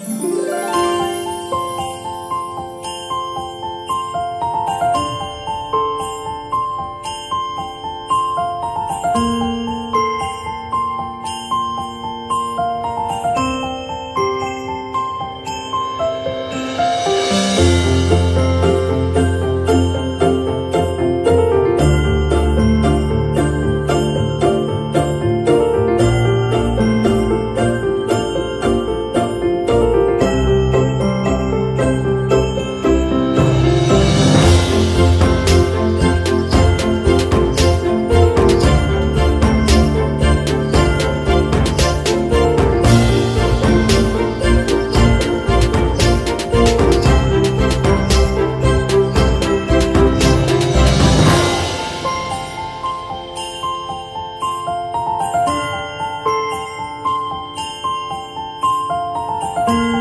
啊。嗯。